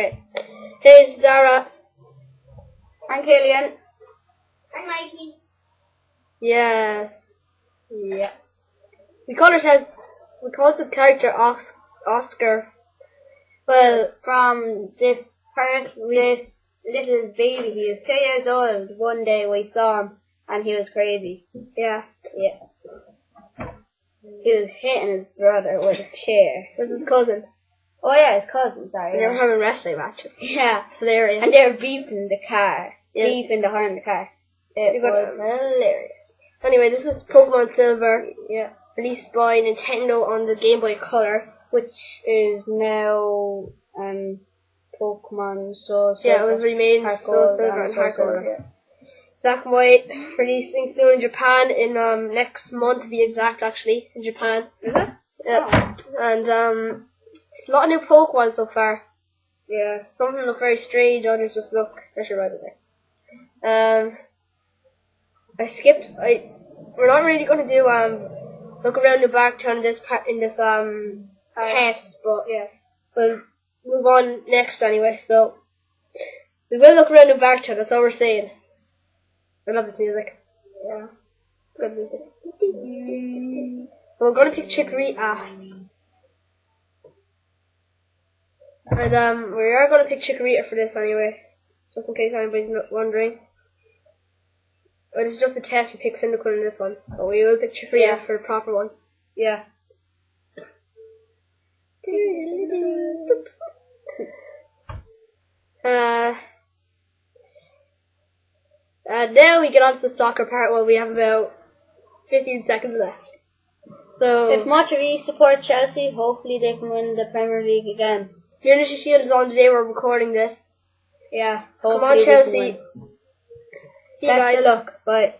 Okay. Hey, Zara. I'm Killian. I'm Mikey. Yeah. Yeah. We call ourselves, we call the character Os- Oscar. Well, From this person, this little baby, he was two years old. One day we saw him and he was crazy. yeah. Yeah. He was hitting his brother with a chair. This is his cousin. Oh yeah, his cousin, sorry. And they were Yeah. having wrestling matches. yeah. so It's hilarious. And they were beeping the car. Yeah. Beeping the horn of the car. It You was hilarious. Anyway, this is Pokemon Silver, Yeah. released by Nintendo on the Game Boy Color. Which is now um Pokemon Soul Yeah, it was remade Heart Soul Gold Silver and Heart Gold. Silver. Yeah. Black and White, releasing soon in Japan in um next month to be exact actually, in Japan. Is it? Yeah. And um lot of new Pokemon so far. Yeah. Some of them look very strange, others just look actually right there. Um I skipped I we're not really gonna do um look around the back in this part in this um test, but Yeah. we'll move on next anyway, so we will look around the back town, that's all we're saying. I love this music. Yeah. Good music. And we're gonna pick Chikorita. And um, we are gonna pick Chikorita for this anyway, just in case anybody's not wondering. But it's just a test. We pick Cyndaquil in this one, but we will pick Chikorita Yeah. for a proper one. Yeah. Uh, uh, now we get on to the soccer part where we have about 15 seconds left. So, If much of you support Chelsea, hopefully they can win the Premier League again. Shield is on today, we're recording this. Yeah. Come on, hopefully they can Chelsea. See you Best guys. of luck. Bye.